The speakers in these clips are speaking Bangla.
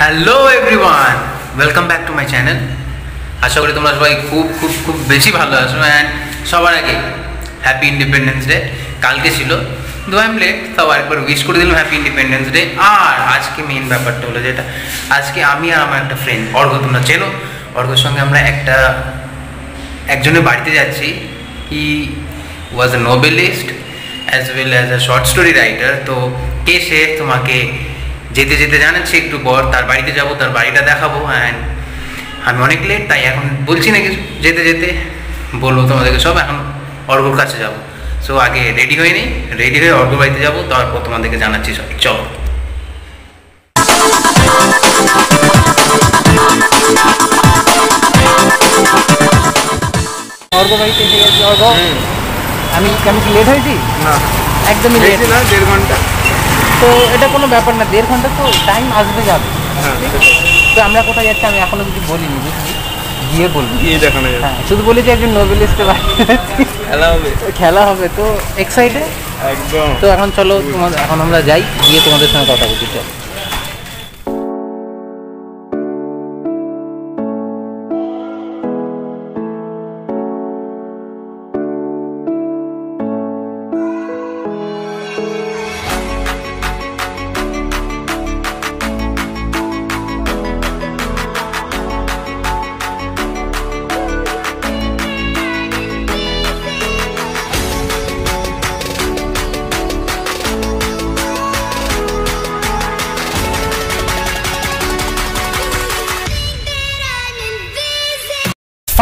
Hello everyone welcome back to my channel আশা করি তোমরা সবাই খুব খুব খুব বেশি ভালো আছো অ্যান্ড সবার আগে হ্যাপি ইন্ডিপেন্ডেন্স ডে কালকে ছিল। দু আই এম লেট তাও একবার উইশ করে দিলাম হ্যাপি ইন্ডিপেন্ডেন্স ডে আর আজকে মেন ব্যাপারটা হলো যেটা, আজকে আমি আর আমার একটা ফ্রেন্ড অর্ঘ, তোমরা চেনো। অর্ঘর সঙ্গে আমরা একটা, একজনের বাড়িতে যাচ্ছি। He was a Nobelist as well as a short story writer তো কে সে? তোমাকে যেতে যেতে জানাচ্ছি একটু পর তার বাড়িতে যাব তার বাড়িটা দেখাবো অ্যান্ড আমি অনেক লেট তাই এখন বলছি না কিছু। যেতে যেতে বলব তোমাদেরকে সব এখন অর্ঘর কাছে যাব। সো আগে রেডি হয়ে নিই রেডি হয়ে অর্ঘর বাড়িতে যাব তারপর তোমাদেরকে জানাচ্ছি সব। চলো। অর্ঘ বাড়িতে এসে গেছি অর্ঘ আমি আমি কি লেট হয়েছি? না। একদমই লেট না দেড় ঘণ্টা। তো এটা কোনো ব্যাপার না দেড় ঘণ্টা তো টাইম আসবে যাবে। হ্যাঁ তো আমরা কোথায় যাচ্ছি আমি এখনও কিছু বলিনি বুঝলি? গিয়ে বলব। গিয়ে দেখানো যাবে। হ্যাঁ শুধু বলি যে একজন নোবেলিস্টে। খেলা হবে। খেলা হবে তো এক্সাইটেড একদম। তো এখন চলো তোমাদের এখন আমরা যাই গিয়ে তোমাদের সঙ্গে কথা বলি চলো।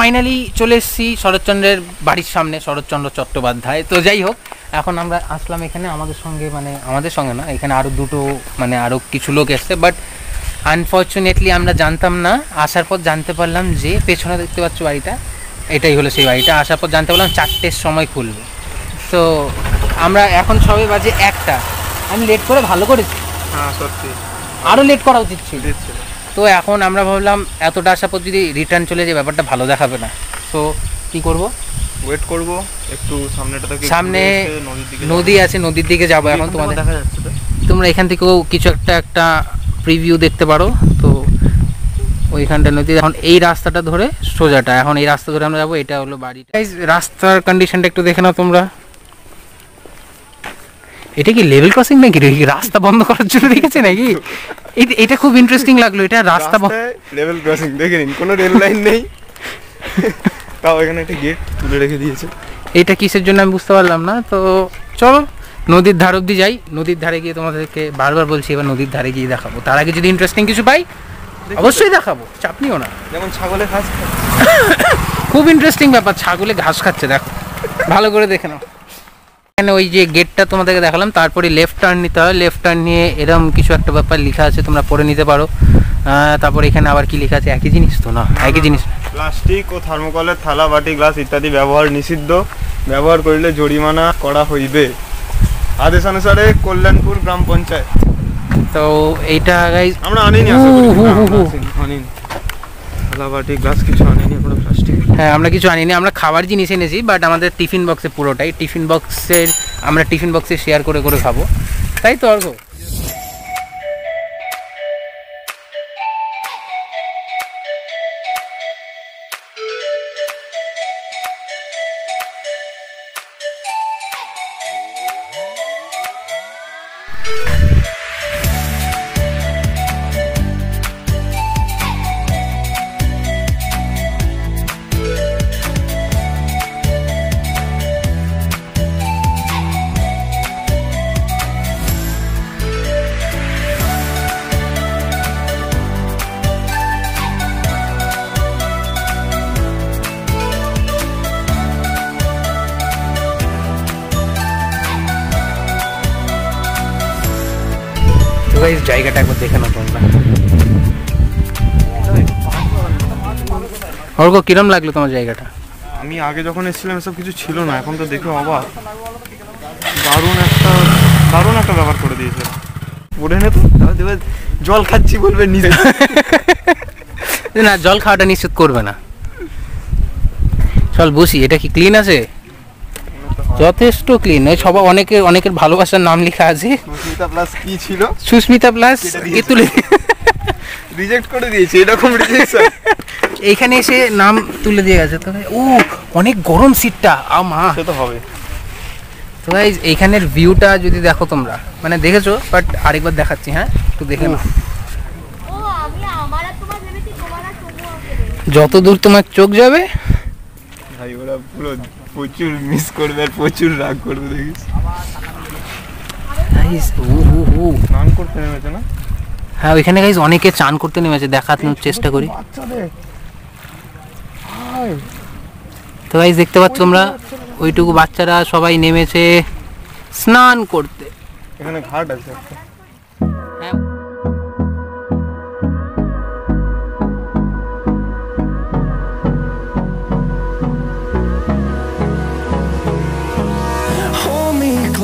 ফাইনালি চলে এসেছি শরৎচন্দ্রের বাড়ির সামনে শরৎচন্দ্র চট্টোপাধ্যায়। তো যাই হোক এখন আমরা আসলাম এখানে আমাদের সঙ্গে মানে আমাদের সঙ্গে না এখানে আরও দুটো মানে আরও কিছু লোক এসছে। বাট আনফর্চুনেটলি আমরা জানতাম না আসার পর জানতে পারলাম যে পেছনে দেখতে পাচ্ছ বাড়িটা এটাই হলো সেই বাড়িটা। আসার পর জানতে পারলাম চারটের সময় খুলবে। তো আমরা এখন সবে বাজে একটা। আমি লেট করে ভালো করেছি। হ্যাঁ সত্যি। আরও লেট করা উচিত ছিল। তো এখন আমরা ভাবলাম এতটা আসার পর যদি রিটার্ন চলে যায় ব্যাপারটা ভালো দেখাবে না। তো কি করব? ওয়েট করব একটু সামনেটা থেকে সামনে নদী আছে নদীর দিকে যাব এখন তোমাদের। দেখা যাচ্ছে তোমরা এখান থেকেও কিছু একটা একটা প্রিভিউ দেখতে পারো। তো ওইখানটা নদী এখন এই রাস্তাটা ধরে সোজাটা। এখন এই রাস্তা ধরে আমরা যাব এটা হলো বাড়ি রাস্তার কন্ডিশনটা একটু দেখে নাও তোমরা। এটা কি লেভেল ক্রসিং নাকি? রাস্তা বন্ধ করার জন্য রেখেছে নাকি? এটা- এটা খুব ইন্টারেস্টিং লাগল এটা রাস্তা লেভেল ক্রসিং দেখে নিন কোনো রেল লাইন নেই। তাও এখানে একটা গেট তুলে রেখে দিয়েছে। এটা কিসের জন্য আমি বুঝতে পারলাম না তো চলো নদীর ধার অব্দি যাই। নদীর ধারে গিয়ে তোমাদেরকে বারবার বলছি এবার নদীর ধারে গিয়ে দেখাবো। তার আগে যদি ইন্টারেস্টিং কিছু পাই অবশ্যই দেখাবো চাপ নিও না। যেমন ছাগলে ঘাস খুব ইন্টারেস্টিং ব্যাপার ছাগলে ঘাস খাচ্ছে দেখো। ভালো করে দেখে নাও। এখানে ওই যে গেটটা তোমাদেরকে দেখালাম তারপরে লেফট টার্ন নিতে হয়। লেফট টার্ন নিয়ে এরকম কিছু একটা ব্যাপার লেখা আছে তোমরা পড়ে নিতে পারো। তারপরে এখানে আবার কি লেখা আছে? একই জিনিস তো না? একই জিনিস। প্লাস্টিক ও থার্মোকলের থালা বাটি গ্লাস ইত্যাদি ব্যবহার নিষিদ্ধ। ব্যবহার করিলে জরিমানা করা হইবে। আদেশ অনুসারে কল্যাণপুর গ্রাম পঞ্চায়েত। তো এইটা গাইজ আমরা আনিনি আশা করি। আসিনি, আনিনি। থালা বাটি গ্লাস কিছু আনিনি আমরা হ্যাঁ আমরা কিছু আনিনি। আমরা খাবার জিনিস এনেছি বাট আমাদের টিফিন বক্সে পুরোটাই। টিফিন বক্সের আমরা টিফিন বক্সে শেয়ার করে করে খাব। তাই তো অর্ঘ গাইজ জায়গাটা একবার দেখে নাও তোমরা। অর্ঘ কিরম লাগল তোমার জায়গাটা? আমি আগে যখন এসেছিলাম এসব কিছু ছিল না এখন তো দেখে অবাক। দারুণ একটা দারুণ একটা ব্যাপার করে দিয়েছে। পড়ে না তো দেখবে জল খাচ্ছি বলবে নিজে। না জল খাওয়াটা নিশ্চিত করবে না। চল বসি এটা কি ক্লিন আছে? যথেষ্ট ক্লিন ওই সবাই অনেকের অনেকের ভালোবাসার নাম লেখা আছে। সুস্মিতা প্লাস কি ছিল? সুস্মিতা প্লাস দিয়েছে। এতুলে রিজেক্ট করে দিয়েছে এরকম রিজেকশন এইখানে এসে নাম তুলে দিয়ে গেছে। তো ও অনেক গরম সিটটা আমা সে তো হবে। তো গাইজ এইখানের ভিউটা যদি দেখো তোমরা মানে দেখেছ বাট আরেকবার দেখাচ্ছি হ্যাঁ? একটু দেখে নাও। ও আমি আমার আর তোমার ভেবেছি তোমার আর তবু যত দূর তোমার চোখ যাবে ভাই ওরা পুরো প্রচুর মিস করবে আর প্রচুর রাগ করবে দেখিস। স্নান করতে নেমেছে না? হ্যাঁ ওইখানে গাইজ অনেকে চান করতে নেমেছে দেখানোর চেষ্টা করি। তো গাইজ দেখতে পাচ্ছ তোমরা ওইটুকু বাচ্চারা সবাই নেমেছে স্নান করতে। এখানে ঘাট আছে হ্যাঁ।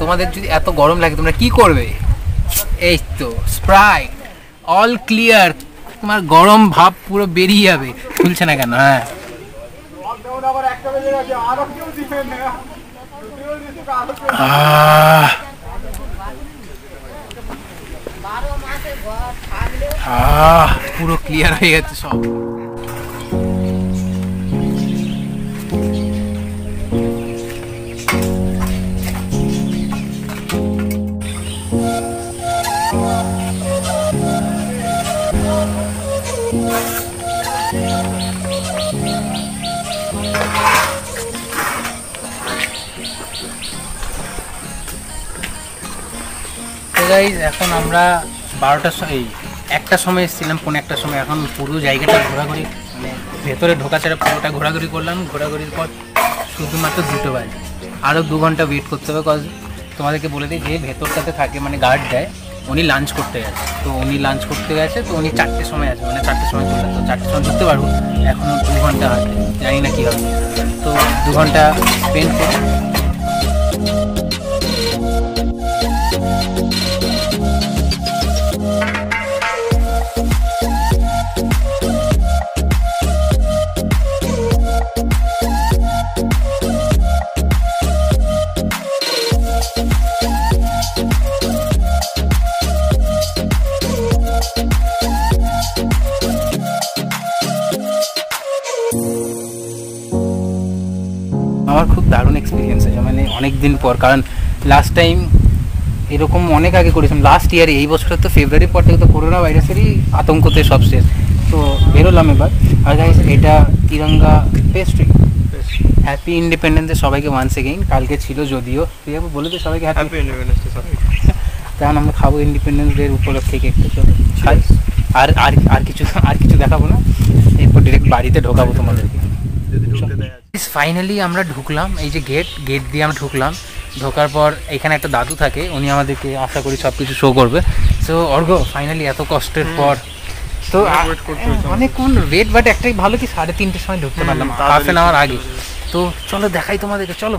তোমাদের যদি এত গরম লাগে তোমরা কি করবে? এই তো স্প্রাইট অল ক্লিয়ার তোমার গরম ভাব পুরো বেরিয়ে যাবে। খুলছে না কেন? হ্যাঁ। পুরো ক্লিয়ার হয়ে গেছে সব। গাইজ এখন আমরা বারোটার এই একটার সময় এসেছিলাম, পৌনে একটার সময়। এখন পুরো জায়গাটা ঘোরাঘুরি মানে ভেতরে ঢোকা ছাড়া পুরোটা ঘোরাঘুরি করলাম। ঘোরাঘুরির পর শুধুমাত্র দুটো বাজে। আরও দু ঘণ্টা ওয়েট করতে হবে কজ তোমাদেরকে বলে দিই, যে ভেতরটাতে থাকে মানে গার্ড দেয়, উনি লাঞ্চ করতে গেছে। তো উনি লাঞ্চ করতে গেছে, তো উনি চারটের সময় আসবে মানে চারটের সময় চলে তো চারটের সময় ঢুকতে পারব। এখনও দু ঘণ্টা আছে জানি না কী হবে। তো দু ঘণ্টা স্পেন্ড করে দিন পর কারণ লাস্ট টাইম এরকম অনেক আগে করেছিলাম। লাস্ট ইয়ারে এই বছরের তো ফেব্রুয়ারির পর থেকে তো করোনা ভাইরাসেরই আতঙ্কতে সব শেষ। তো বেরোলাম এবার। আর গাইস এটা তিরঙ্গা পেস্ট্রি হ্যাপি ইন্ডিপেন্ডেন্সে সবাইকে ওয়ান্স এগেইন কালকে ছিল যদিও। তুই একবার বলে দে সবাইকে হ্যাপি ইন্ডিপেন্ডেন্স ডে সবাই কারণ আমরা খাব ইন্ডিপেন্ডেন্স ডে উপলক্ষে কেকটা চলো। আর আর আর কিছু আর কিছু দেখাবো না। এরপর ডিরেক্ট বাড়িতে ঢোকাবো তোমাদেরকে। যদি ঢুকতে দেয় ফাইনালি আমরা ঢুকলাম এই যে গেট গেট দিয়ে আমরা ঢুকলাম। ঢোকার পর এখানে একটা দাদু থাকে উনি আমাদেরকে আশা করি সব কিছু শো করবে। সো অর্ঘ ফাইনালি এত কষ্টের পর। তো। অনেকক্ষণ ওয়েট বাট একটাই ভালো কি সাড়ে তিনটের সময় ঢুকতে পারলাম। হাফ অ্যান আওয়ার আগে। তো চলো দেখাই তোমাদেরকে চলো।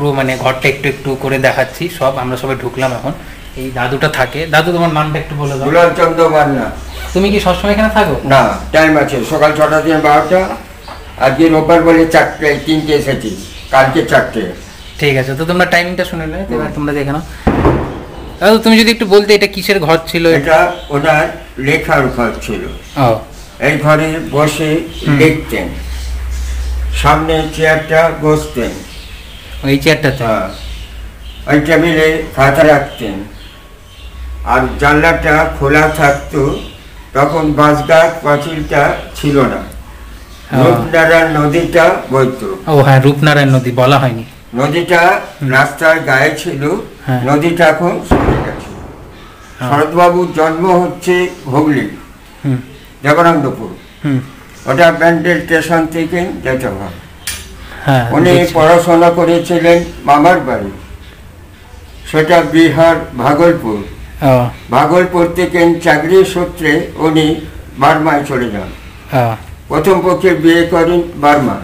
পুরো মানে ঘরটা একটু একটু করে দেখাচ্ছি সব আমরা সবাই ঢুকলাম এখন। এই দাদুটা থাকে। দাদু তোমার নামটা একটু বলে দাও। দুলাল চন্দ্র মান্না। তুমি কি সবসময় এখানে থাকো? না টাইম আছে। সকাল ছটা থেকে বারোটা। আজকে রোববার বলে চারটে তিনটে এসেছি। কালকে চারটে। ঠিক আছে তো তোমরা টাইমিংটা শুনে নেবে এবার তোমরা দেখে নাও। দাদু তুমি যদি একটু বলতে এটা কিসের ঘর ছিল? এটা ওনার লেখার ঘর ছিল। ও। এই ঘরে বসে লিখতেন সামনে চেয়ারটা বসতেন। ওই চেয়ারটাতে হ্যাঁ। ওই টেবিলে খাতা রাখতেন। আর জানলাটা খোলা থাকতো তখন বাঁশগাছ পাঁচিলটা ছিল না। রূপনারায়ণ নদীটা বইতো। ও হ্যাঁ রূপনারায়ণ নদী বলা হয়নি। নদীটা রাস্তার গায়ে ছিল হ্যাঁ। নদীটা এখন গেছে। শরৎবাবুর জন্ম হচ্ছে হুগলি হুম। জগন্নাথপুর হুম। ওটা ব্যান্ডেল স্টেশন থেকে যেতে হ্যাঁ। উনি পড়াশোনা করেছিলেন মামার বাড়ি। সেটা বিহার ভাগলপুর। ভাগলপুর থেকে চাকরি সূত্রে উনি বার্মায় চলে যান। প্রথম পক্ষে বিয়ে করেন বার্মা।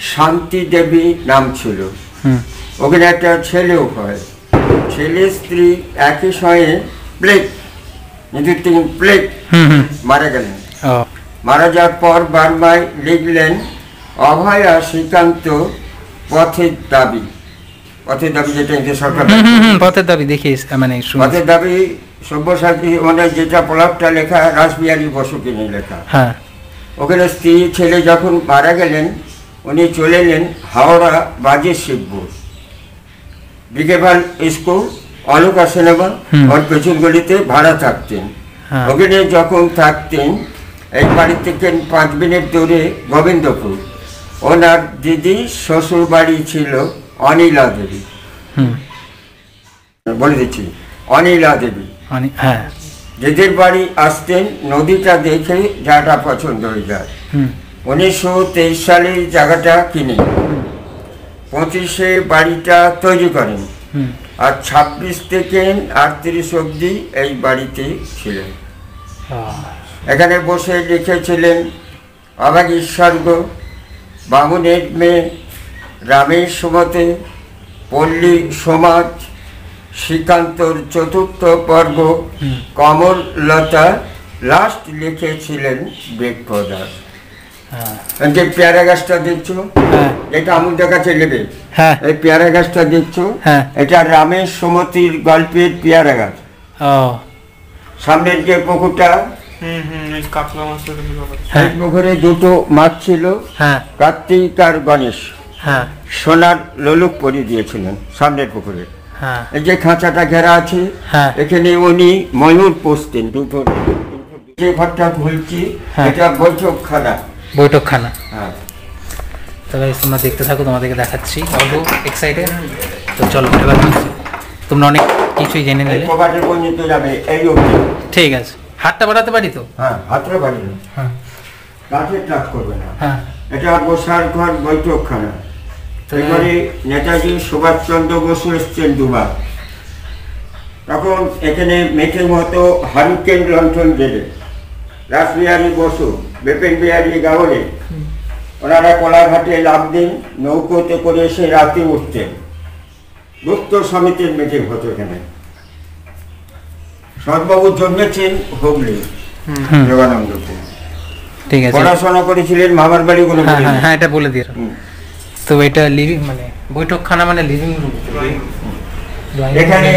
শান্তি দেবী নাম ছিল। হুম। ওখানে একটা ছেলেও হয়। ছেলে স্ত্রী একই সঙ্গে প্লেগ। থেকে প্লেগ। মারা গেলেন। মারা যাওয়ার পর বার্মায় লিখলেন অভয়া শ্রীকান্ত পথের দাবি। পথের দাবি যেটা ইংরেজ সরকার পথের দাবি দেখি মানে পথের দাবি সব্যসাচী মানে যেটা প্রলাপটা লেখা রাসবিহারী বসুকে নিয়ে লেখা। হ্যাঁ। ওখানে স্ত্রী ছেলে যখন মারা গেলেন উনি চলে এলেন হাওড়া বাজে শিবপুর বিকেভাল স্কুল অলোকা সিনেমা। ওর পেছন গলিতে ভাড়া থাকতেন। হ্যাঁ। ওখানে যখন থাকতেন এই বাড়ি থেকে পাঁচ মিনিট দূরে গোবিন্দপুর। ওনার দিদি শ্বশুর বাড়ি ছিল অনিলা দেবী হুম। বলে দিচ্ছি অনিলা দেবী হ্যাঁ। দিদির বাড়ি আসতেন নদীটা দেখে জায়গাটা পছন্দ হয়ে যায়। হুম। উনিশশো তেইশ সালে জায়গাটা কিনে পঁচিশে বাড়িটা তৈরি করেন। আর ছাব্বিশ থেকে আটত্রিশ অবধি এই বাড়িতে ছিলেন। এখানে বসে লিখেছিলেন অবাক ঈশ্বর্গ বামুনের মেয়ে রামের সুমতে পল্লী সমাজ শ্রীকান্তর চতুর্থ পর্ব। কমললতা লাস্ট লিখেছিলেন বেগপদার হ্যাঁ। যে পেয়ারা গাছটা দেখছ? হ্যাঁ। এটা আমাদের কাছে নেবে? হ্যাঁ। এই পেয়ারা গাছটা দেখছ। এটা রামের সুমতির গল্পের পেয়ারা গাছ। সামনের যে পুকুরটা সেই হ্যাঁ। দুটো মাছ ছিল হ্যাঁ। কার্তিক আর গণেশ। হ্যাঁ। সোনার লোলুক পরিয়ে দিয়েছিলেন সামনের পুকুরে। হ্যাঁ। এই যে খাঁচাটা ঘেরা আছে হ্যাঁ। এখানে উনি ময়ূর পোষতেন দুটো যে ঘরটা। এটা বৈঠকখানা। বৈঠকখানা। হ্যাঁ। তবে তোমরা দেখতে থাকো তোমাদেরকে দেখাচ্ছি। অল্প এক্সাইটেড তো চলো এবার তোমরা অনেক কিছুই জেনে নিলে। পর্যন্ত যাবে এই অবধি। ঠিক আছে। হাতটা বাড়াতে পারি তো? হ্যাঁ হাতটা বাড়ি না হ্যাঁ। কাঠের টাচ করবে না। হ্যাঁ। এটা বসার ঘর বৈঠকখানা। এবারে নেতাজি সুভাষচন্দ্র বসু এসছেন দুবার। তখন এখানে মেঘের মতো হারিকেন লণ্ঠন জেলে রাসবিহারী বসু বিপিন বিহারী গাওয়ালে ওনারা কলাঘাটে লাভ দিন নৌকোতে করে এসে রাতে উঠতেন। গুপ্ত সমিতির মিটিং হতো এখানে। সৎবাবু জন্মেছেন হুগলি যোগানন্দপুর। ঠিক আছে। পড়াশোনা করেছিলেন মামার বাড়ি কোনো হ্যাঁ হ্যাঁ হ্যাঁ এটা বলে দিয়ে তো এটা লিভিং মানে বৈঠকখানা মানে লিভিং রুম এখানে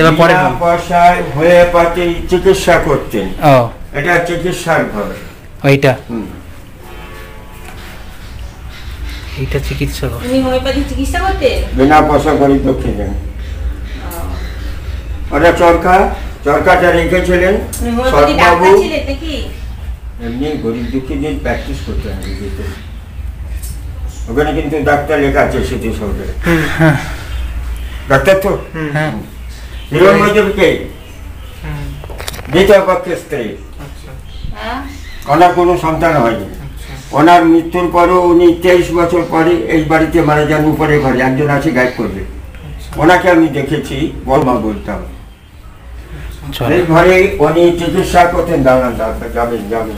এবার পরে বিনা পয়সায় হয়ে পাতে চিকিৎসা করতেন। ও। এটা চিকিৎসার ঘর। ওইটা। এইটা? চিকিৎসা ঘর। তুমি হোমিওপ্যাথি চিকিৎসা করতে বিনা পয়সা গরিব দক্ষিণেন ওটা চরকা চরকাটা রেখেছিলেন সৎবাবু। ছিলেন এমনি গরিব দুঃখীদের প্র্যাকটিস করতে হবে যেতে ওখানে কিন্তু ডাক্তার লেখা আছে স্মৃতি সরকার ডাক্তার তো? হ্যাঁ হিরণময় দেবীকে দ্বিতীয় পক্ষের স্ত্রী। আচ্ছা। হ্যাঁ? ওনার কোনো সন্তান হয়নি। ওনার মৃত্যুর পরও উনি তেইশ বছর পরে এই বাড়িতে মারা যান উপরে ঘরে। একজন আছে গাইড করবে। ওনাকে আমি দেখেছি বর্মা বলতাম। ঘরে উনি চিকিৎসা করতেন দাঁড়ান দাঁড়ান যাবেন যাবেন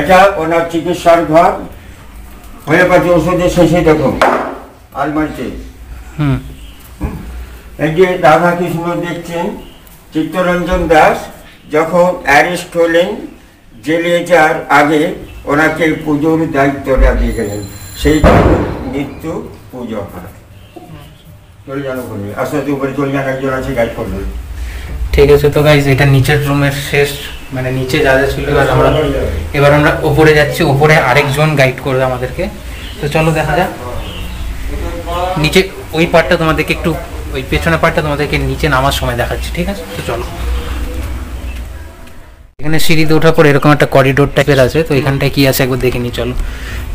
এটা ওনার চিকিৎসার ঘর। হোমিওপ্যাথি ওষুধের শেষে দেখো আলমারিতে। এই যে রাধাকৃষ্ণ দেখছেন চিত্তরঞ্জন দাস যখন অ্যারেস্ট হলেন জেলে যাওয়ার আগে ওনাকে পুজোর দায়িত্বটা দিয়ে গেলেন। সেই জন্য মৃত্যু পুজো হয়। চলে জানো বলে আস্তে উপরে চলে যান একজন আছে গাইড করবেন। ঠিক আছে, তো গাইজ এটা নিচের রুমের শেষ মানে নিচে যা যা ছিল, এবার আমরা এবার আমরা ওপরে যাচ্ছি ওপরে আরেকজন গাইড করবে আমাদেরকে। তো চলো দেখা যাক। নিচে ওই পার্টটা তোমাদেরকে একটু, ওই পেছনের পার্টটা তোমাদেরকে নিচে নামার সময় দেখাচ্ছি, ঠিক আছে? তো চলো। এখানে সিঁড়িতে ওঠার পর এরকম একটা করিডোর টাইপের আছে, তো এখানটায় কি আছে একবার দেখে নিই, চলো।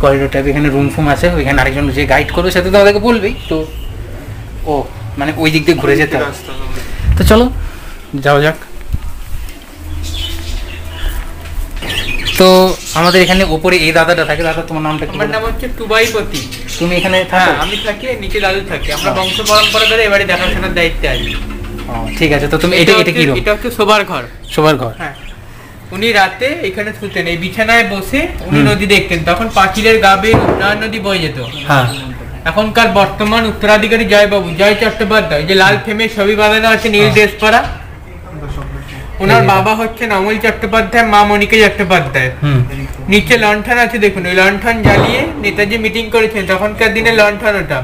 করিডোর টাইপ এখানে রুম ফুম আছে, ওইখানে আরেকজন যে গাইড করবে, সে তো তোমাদেরকে বলবেই, তো ও মানে ওই দিক দিয়ে ঘুরে যেতে তো চলো যাওয়া যাক। তো আমাদের এখানে ওপরে এই দাদাটা থাকে। দাদা তোমার নামটা কি আমার নাম হচ্ছে টুবাইপতি। তুমি এখানে হ্যাঁ থাকো আমি থাকি নিচে দাদু থাকি। আমরা বংশ পরম্পরা ধরে এবারে দেখাশোনার দায়িত্বে আছি। ও, ঠিক আছে। তো তুমি এটা এটা কি রুম? এটা হচ্ছে শোবার ঘর। শোবার ঘর। হ্যাঁ। উনি রাতে এখানে শুতেন। এই বিছানায় বসে উনি নদী দেখতেন। তখন পাঁচিলের গাবে উন্নয়ন নদী বয়ে যেত। হ্যাঁ। এখনকার বর্তমান উত্তরাধিকারী জয়বাবু জয় চট্টোপাধ্যায় যে লাল ফেমে ছবি বাঁধানো আছে নীল হ্যাঁ। ড্রেস পরা ওনার বাবা হচ্ছেন অমল চট্টোপাধ্যায় মা মনিকা চট্টোপাধ্যায়। নিচে লণ্ঠন আছে দেখুন ওই লণ্ঠন জ্বালিয়ে নেতাজি মিটিং করেছেন তখনকার দিনে লণ্ঠন ওটা।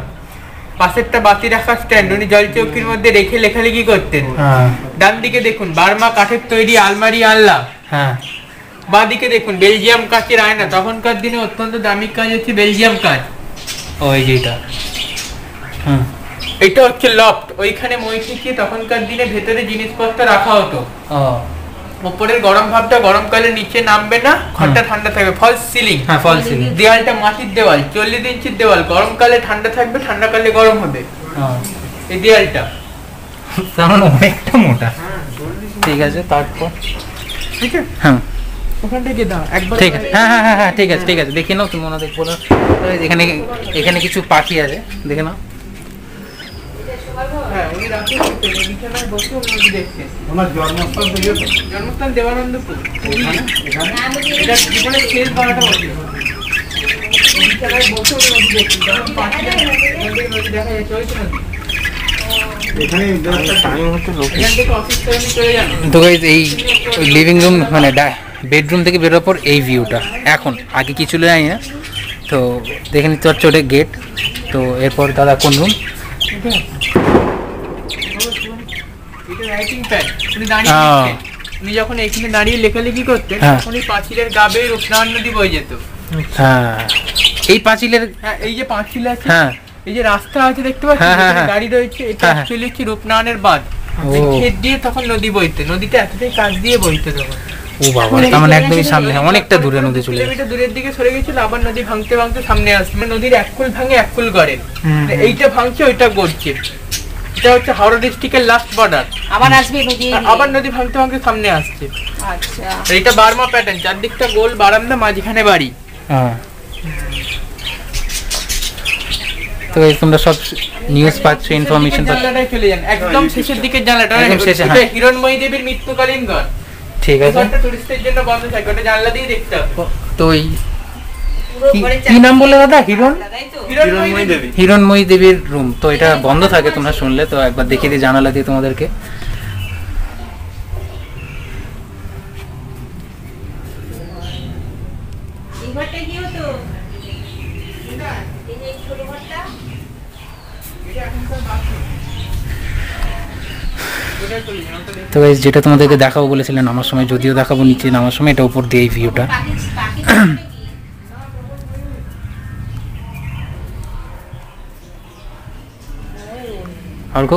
পাশেরটা বাতি রাখার স্ট্যান্ড উনি জল চৌকির মধ্যে রেখে লেখালেখি করতেন। হ্যাঁ। ডান দিকে দেখুন বার্মা কাঠের তৈরি আলমারি আল্লাহ হ্যাঁ। বাঁ দিকে দেখুন বেলজিয়াম কাচের আয়না। তখনকার দিনে অত্যন্ত দামি কাজ হচ্ছে বেলজিয়াম কাজ ওই যেটা। হুম। এটা হচ্ছে লফট ওইখানে ঠেকিয়ে তখনকার দিনে ভেতরে জিনিসপত্র রাখা হতো? উপরের গরম ভাবটা গরমকালে নিচে নামবে না ঘরটা ঠান্ডা থাকবে ফলস সিলিং হ্যাঁ ফল সিলিং দেওয়ালটা মাটির দেওয়াল চল্লিশ ইঞ্চির দেওয়াল গরমকালে ঠান্ডা থাকবে ঠান্ডাকালে গরম হবে। এই দেওয়ালটা মানে অনেকটা মোটা। ঠিক আছে তারপর? ঠিক আছে? হ্যাঁ। ওখান দাও একবার ঠিক আছে। হ্যাঁ হ্যাঁ হ্যাঁ হ্যাঁ ঠিক আছে ঠিক আছে। দেখে নাও তুমি ওনাদের বলো এখানে এখানে কিছু পাখি আছে। দেখে নাও। হ্যাঁ উনি রাতে এই বিছানায় বসে উনি দেখতেন ওনার জন্মস্থান থেকে জন্মস্থান দেবানন্দপুর। এটা জীবনের শেষ বারোটা বছর বিছানায় বসে উনি নদী দেখতেন যখন পাখি নদী দেখা? যাচ্ছে ওই নদী এখানে টাইম হচ্ছে লোক এখান থেকে অফিস থেকে উনি চলে যান তো guys, এই লিভিং রুম মানে বেডরুম থেকে বেরোর পর এই ভিউটা এখন। আগে কিছু জানি না তো দেখে নিতে পারছ ওটা গেট তো এরপর দাদা কোন রুম এটা রাইটিং প্যাড উনি দাঁড়িয়ে উনি যখন এখানে দাঁড়িয়ে লেখালেখি করতেন। তখন এই পাঁচিলের গাবে রূপনারায়ণ নদী বয়ে যেত হ্যাঁ এই পাঁচিলের হ্যাঁ এই যে পাঁচিল আছে হ্যাঁ এই যে রাস্তা আছে দেখতে পাচ্ছেন। গাড়ি রয়েছে এটা। অ্যাকচুয়ালি হচ্ছে রূপনারায়ণের বাঁধ ক্ষেত দিয়ে তখন নদী বইতে নদীটা এতটাই কাছ দিয়ে বইতে তখন ও বাবা তার মানে একদমই সামনে অনেকটা দূরে নদী চলে গেছে। দূরের দিকে সরে গেছিল আবার নদী ভাঙতে ভাঙতে সামনে আসছে মানে নদীর এক কুল ভাঙে এক কুল গড়ে। মানে এইটা ভাঙছে ওইটা গড়ছে। এটা হচ্ছে হাওড়া ডিস্ট্রিক্টের লাস্ট বর্ডার আবার আসবে নদী আবার নদী ভাঙতে ভাঙতে সামনে আসছে। আচ্ছা। এটা বার্মা প্যাটার্ন চারদিকটা গোল বারান্দা মাঝখানে বাড়ি। হ্যাঁ। তো এই তোমরা সব নিউজ পাচ্ছ ইনফরমেশন পাচ্ছ। জানলাটায় চলে যান একদম শেষের দিকের জানলাটা একদম শেষে, হ্যাঁ। হিরণময়ী দেবীর মৃত্যুকালীন ঘর। ঠিক আছে। ঘরটা টুরিস্টের জন্য বন্ধ থাকে ওটা জানলা দিয়ে দেখতে হবে। তো এই কি- নাম বলে দাদা? হিরণ? হিরণময়ী দেবী। হিরণময়ী দেবীর রুম তো এটা বন্ধ থাকে তোমরা শুনলে তো একবার দেখিয়ে দিই জানালা দিয়ে তোমাদেরকে। এই ঘরটা কি হতো? এই যে ছোট ঘরটা? তো guys, যেটা তোমাদেরকে দেখাবো বলেছিলেন আমার সময় যদিও দেখাবো নিচে নামার সময় এটা উপর দিয়ে এই ভিউটা। অর্ক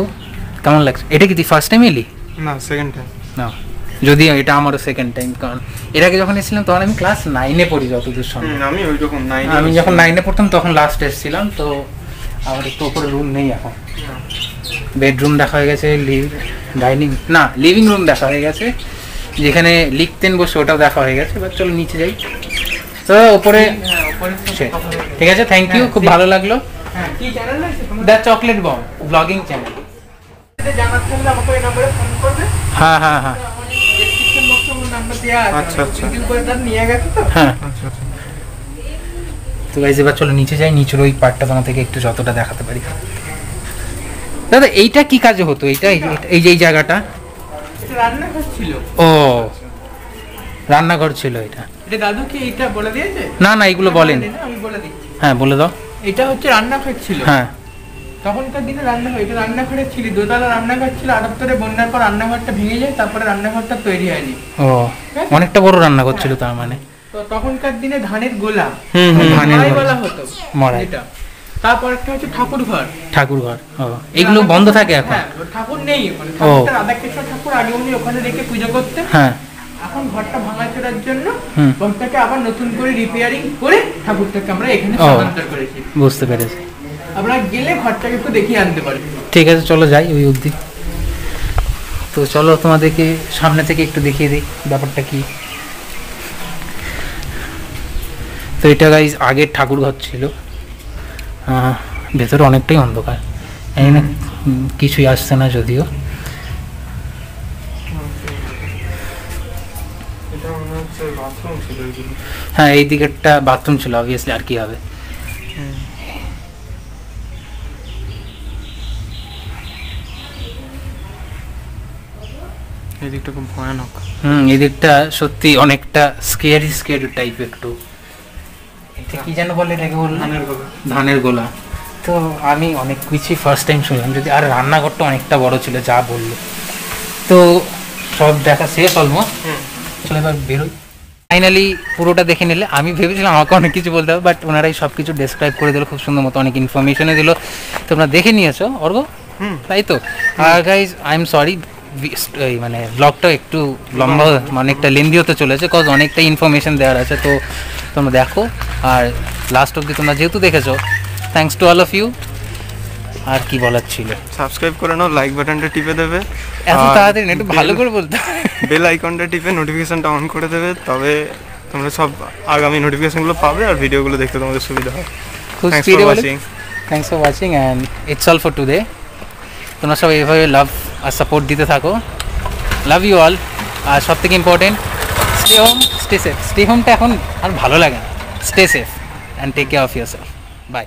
কেমন লাগছে? এটা কি তুই ফার্স্ট টাইম এলি? না সেকেন্ড টাইম না। যদিও এটা আমারও সেকেন্ড টাইম কারণ এর আগে যখন এসেছিলাম তখন আমি ক্লাস নাইনে পড়ি যতদূর সম্ভব। আমি ওই রকম নাই আমি যখন নাইনে পড়তাম তখন লাস্ট এসেছিলাম তো আমার একটু উপরে রুম নেই এখন। বেডরুম দেখা হয়ে গেছে ডাইনিং না লিভিং রুম দেখা হয়ে গেছে যেখানে লিখতেন বসে ওটাও দেখা হয়ে গেছে এবার চলো নিচে যাই। তো উপরে হ্যাঁ ঠিক আছে থ্যাংক ইউ খুব ভালো লাগল। হ্যাঁ কি চ্যানেল আছে তোমার? দ্য চকলেট বম ব্লগিং চ্যানেল জানার থাকলে আমাকে ওই নম্বরে ফোন করবে। হ্যাঁ হ্যাঁ হ্যাঁ। আচ্ছা, আচ্ছা। তো। হ্যাঁ। আচ্ছা আচ্ছা। তো গাইজ এবার চলো নিচে যাই নিচের ওই পার্টটা তোমার থেকে একটু যতটা দেখাতে পারি। দাদা এইটা কি কাজে হতো? এইটা এই যে- এই জায়গাটা? এটা রান্নাঘর ছিল। ও রান্নাঘর ছিল এটা। এটা দাদুকে এইটা বলে দিয়েছে? না না এগুলো বলেনি। আমি বলে দিচ্ছি। হ্যাঁ বলে দাও। এটা হচ্ছে রান্নাঘর ছিল। হ্যাঁ। তখনকার দিনে রান্নাঘর এটা রান্নাঘরে ছিল। দোতলা রান্নাঘর ছিল আটাত্তরে বন্যার পর রান্নাঘরটা ভেঙে যায় তারপরে রান্নাঘরটা তৈরি হয়নি। ও অনেকটা বড় রান্নাঘর ছিল তার মানে। তো তখনকার দিনে ধানের গোলা হুম, হুম, ধানের গোলা। বলা হতো মড়াই। এটা। তারপর একটা হচ্ছে ঠাকুর ঘর ঠাকুর ঘর ও এগুলো বন্ধ থাকে এখন? হ্যাঁ ঠাকুর নেই ওখানে। ঠাকুরটা রাধাকৃষ্ণ ঠাকুর আগে উনি ওখানে রেখে পুজো করতেন। হ্যাঁ। এখন ঘরটা ভাঙা চোরার জন্য ঘরটাকে আবার নতুন করে রিপেয়ারিং করে ঠাকুরটাকে আমরা এখানে স্থানান্তর করেছি। বুঝতে পেরেছি। আমরা গেলে ঘরটাকে একটু দেখিয়ে আনতে পারি ঠিক আছে চলো যাই ওই অবধি। তো চলো তোমাদেরকে সামনে থেকে একটু দেখিয়ে দিই ব্যাপারটা কি। তো এটা গাইজ আগের ঠাকুর ঘর ছিল। ভেতরে অনেকটাই অন্ধকার। এখানে কিছুই আসছে না যদিও। হ্যাঁ এই দিকেরটা বাথরুম ছিল অবভিয়াসলি আর কি হবে? এই দিকটা খুব ভয়ানক। হুম এই দিকটা সত্যি অনেকটা স্কেয়ারি স্কেয়ারি টাইপ একটু। কি যেন বলে এটাকে বললাম ধানের গোলা। ধানের গোলা। তো আমি অনেক কিছুই ফার্স্ট টাইম শুনলাম যদি আর রান্নাঘরটা অনেকটা বড় ছিল যা বলল। তো সব দেখা শেষ অলমোস্ট চলো এবার বেরোই। ফাইনালি পুরোটা দেখে নিলে আমি ভেবেছিলাম আমাকে অনেক কিছু বলতে হবে বাট ওনারাই সব কিছু ডেসক্রাইব করে দিল খুব সুন্দর মতো অনেক ইনফরমেশনও দিল। তোমরা দেখে নিয়েছো অর্গ? হুম। তাই তো? আর গাইজ আই এম সরি মানে ব্লগটা একটু লম্বা অনেকটা লেন্দি হতে চলেছে কজ অনেকটা ইনফরমেশন দেওয়ার আছে তো তোমরা দেখো। আর লাস্ট অব্দি তোমরা যেহেতু দেখেছ thanks to all of you আর কি বলার ছিল? সাবস্ক্রাইব করে নাও লাইক বাটনটা টিপে দেবে। এত তাড়াতাড়ি না একটু ভালো করে বলতে। বেল আইকনটা টিপে নোটিফিকেশনটা অন করে দেবে তবে তোমরা সব আগামী নোটিফিকেশনগুলো পাবে আর ভিডিওগুলো দেখতে তোমাদের সুবিধা হবে। খুব থ্যাংকস স্পিডে watching thanks for watching and it's all for today তোমরা সবাই এভাবে লাভ আর সাপোর্ট দিতে থাকো। লাভ ইউ অল আর সব থেকে important stay home stay safe stay হোমটা এখন আর ভালো লাগে না। Stay safe and take care of yourself bye